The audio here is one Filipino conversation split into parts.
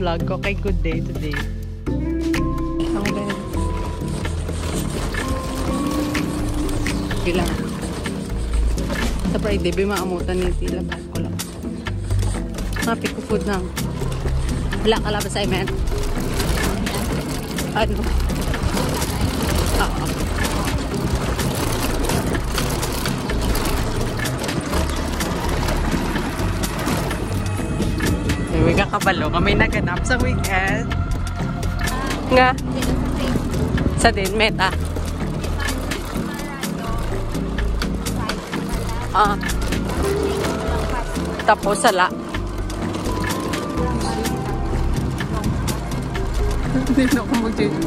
vlog ko kay Good Day today. Ang bed. Kailangan. Sa Friday, may maamutan ni Tila Bad ko lang. Happy ko food na. Wala ka lang assignment. Ano? May kakabalo kami naganap sa weekend. Nga. Sa din, meta. Ah. Tapos sala. Hindi na ako mag-change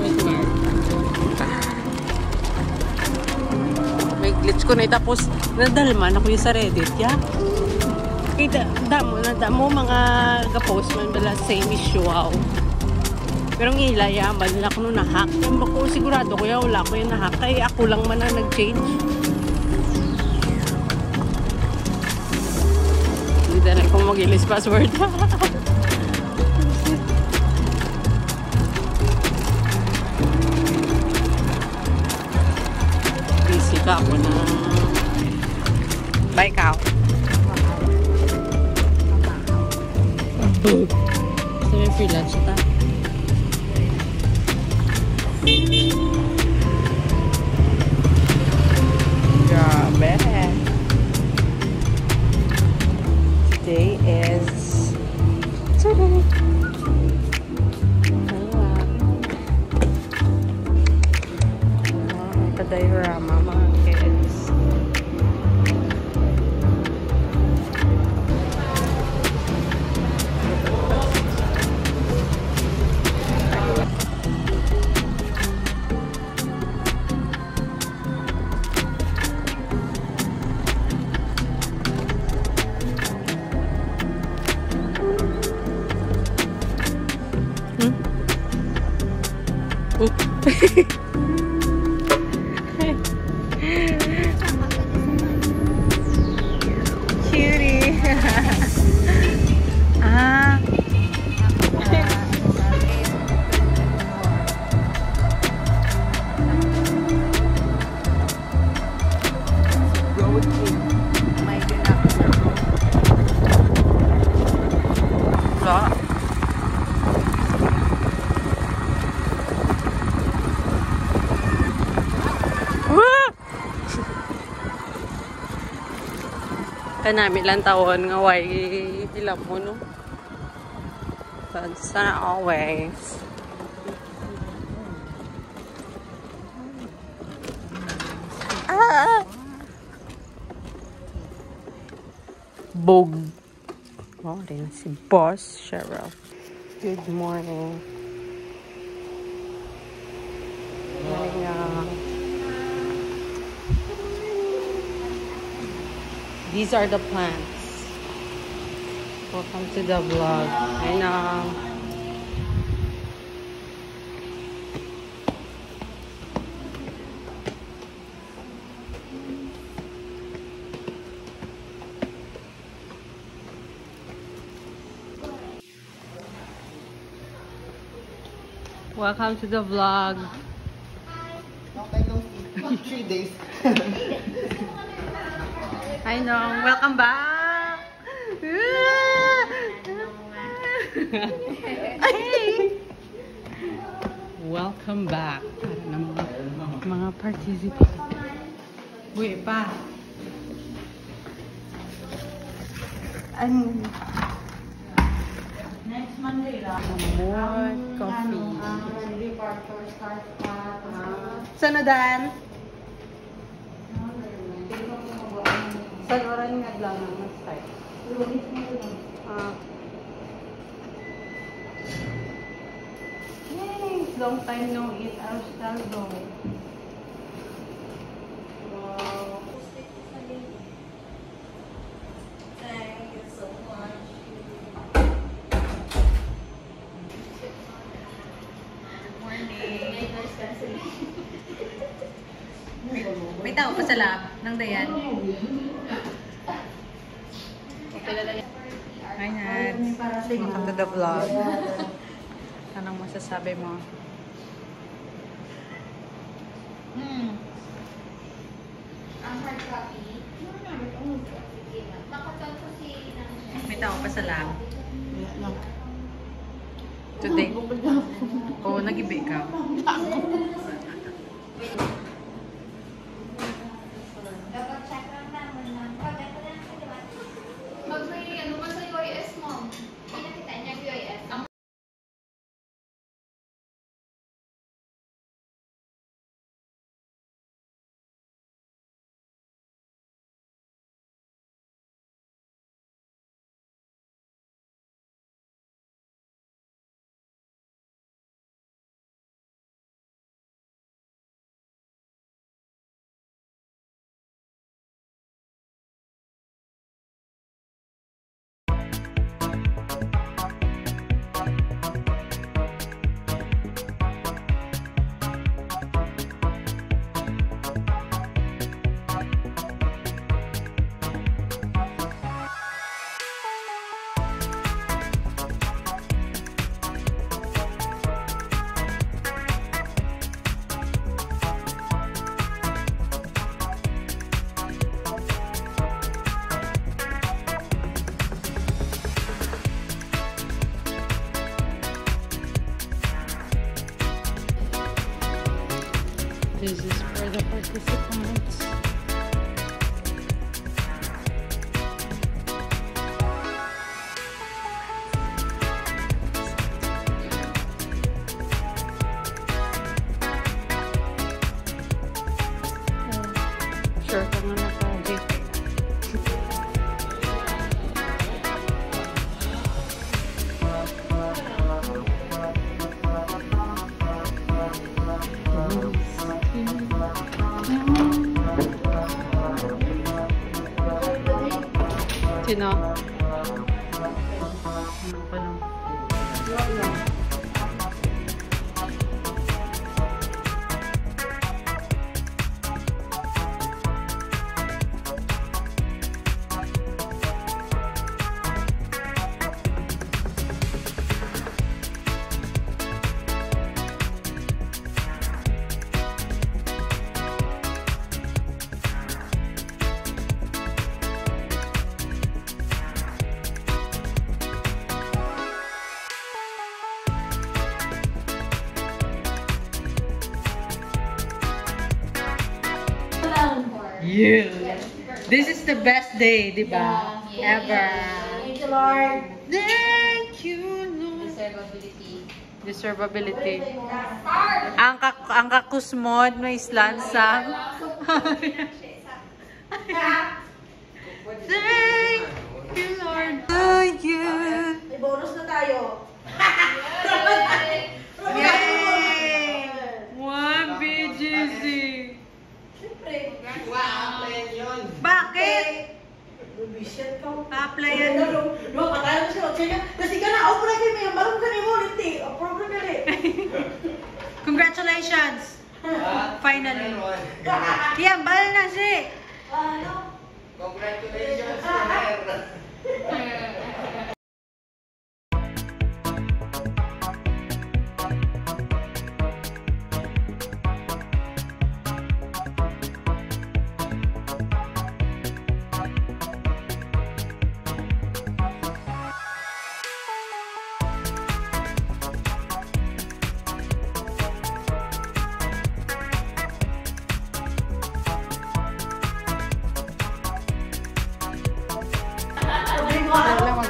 May glitch ko na tapos nadalman ako yung sa Reddit, ya. Kita, damo na damo mga ga-post man bala same issue wow. Pero ang ilaya, bali na ako nung na-hack. Yung bako sigurado ko wala ko yung na-hack. Kaya ako lang man ang nag-change. Hindi na ako mag-ilis password. Busy ka ako na. Bye, Kao. Sa may free lunch ta. Grabe. Today is. Wow, diorama mga Bye. Kanami lang tawon nga way ilam mo no. Sana always. Ah! Bog. Oh, rin si Boss Cheryl. Good. Morning, These are the plants. Welcome to the vlog. I know. Welcome to the vlog. Okay, no, three days. I know. Welcome back. Hey. Welcome back. Para ng mga, mga participants. Uy, pa. Ano? Next Monday lang. More coffee. Monday part for start at Saan na, Dan? Saan oras nga lang ang mag-start? Ah. Yay! Long time no eat so much. Morning. May tao pa sa lab ng Dayan. Hi, Nats. Welcome to the vlog. Anong masasabi mo? Hmm. Ang hard copy, May tao pa sa lab. Today. Oo, nag-ibi ka. Sino? Ano pa lang? Yeah. This is the best day, di ba? Ever. Thank you, Lord. Thank you, Lord. Observability. Deservability. Ang, kak ang kakusmod, may slansa. Thank you, Lord. Thank you. May bonus na tayo.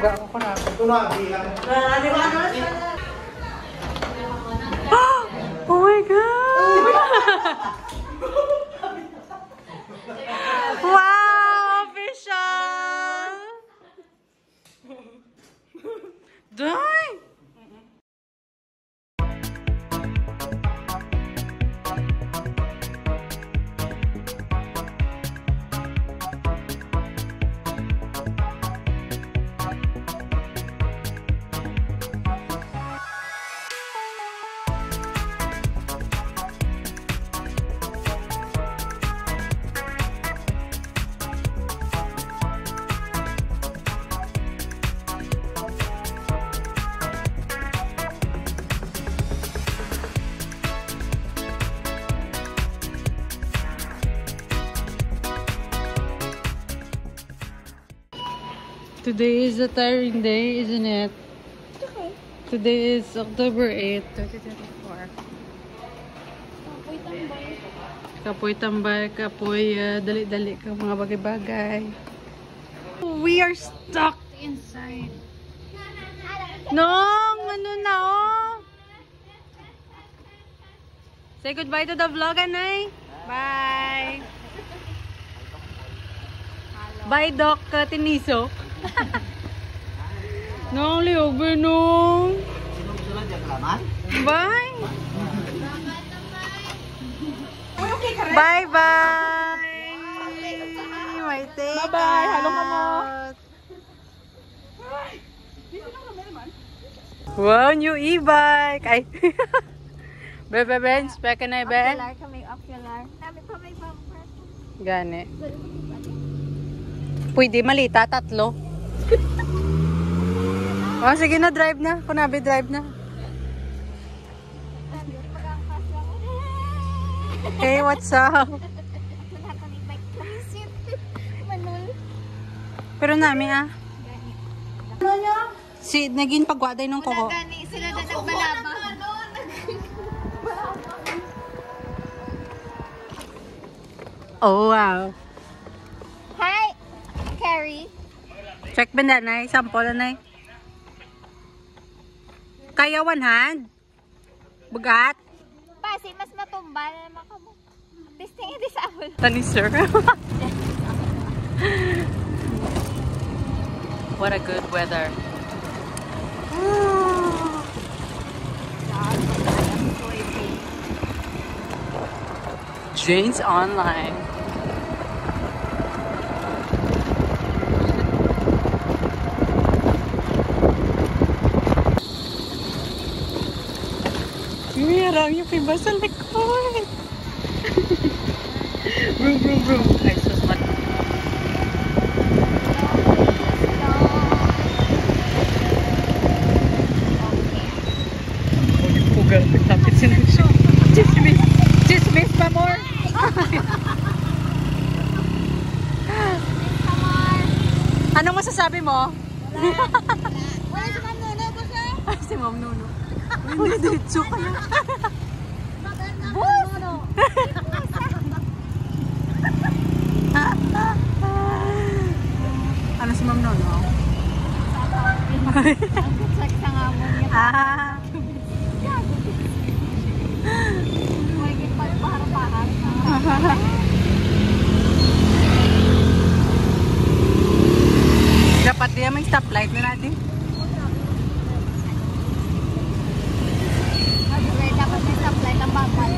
Oh my God! Today is a tiring day, isn't it? Today is October 8, 2024. Kapoy tambay, kapoy uh, dali-dali ka mga bagay-bagay. We are stuck inside. Nong, ano na oh? Say goodbye to the vlog, Anay. Bye. Bye, Doc uh, Tiniso. Nong, liog ba nong? Bye. Bye bye. May take Bye-bye. Halo ka mo. Wow, new e-bike. Ay. Bebe, bench. Peka na, Ben. Ocular ka, may ocular. Sabi pa may bumper. Gani. Pwede malita, tatlo. oh, sige na, drive na. Kunabi, drive na. Hey, what's up? Ng. Pero nami ah. Ano niya? Si, naging pagwaday nung koko. Gani sila na nagbalaba. Oh, wow. Check ba na, Nay? Sample na, Nay? Kaya one hand? Bugat? Pasi, mas matumba na naman ka mo. Testing it is apple. Tani, sir. what a good weather. Jane's online. Mayroong yung iba sa likod. Vroom, vroom, vroom. Ay, sus, mat- Pugal, tapit sila siya. Chismis! Chismis pa more! Anong masasabi mo? Wala si Ma'am Nuno? Ay, si Ma'am Nuno. Hindi, diretso ka lang. Ano si Ma'am Nuno? Check sa nga mo niya. Ah, dapat diya may stoplight na natin. Mag-uwi, dapat may supply ng bakal.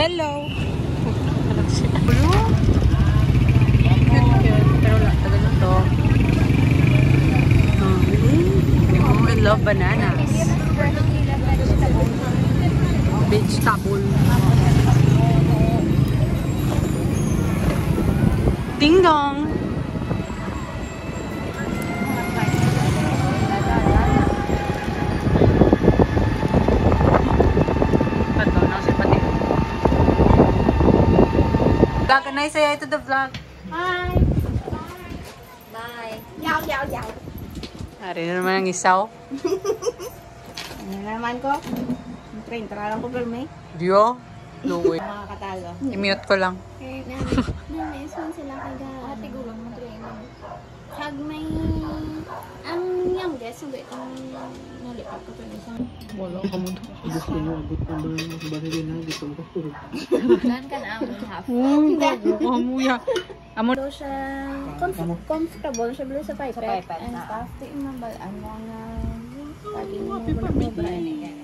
Hello! Hello? Pero wala, tagal na to. Oh, I love bananas. Vegetable. Ding dong! Pato, nasa pati. Gaganay saya ito the vlog. Hi! Bye! Yaw, yaw, yaw. Ari na naman ang isaw. Ano na naman ko? Ang train, tara lang ko pero may Dio? No way. mga katalo. I-mute ko lang. Eh, na-miss mo sila kaya. Ate gulang mo Pag may... Ang youngest, hindi itong nalipat ko pa isang... Wala ka mo. Gusto niyo abot na ba yung barili na gusto mo ko. Saan ka na ang half? Uy, bago ka mo ya. Amo, So siya... comf- comfortable siya bilo sa pipette. pipette And na. stuff. Di mabalaan mo na... Pagi mo mo ba ni?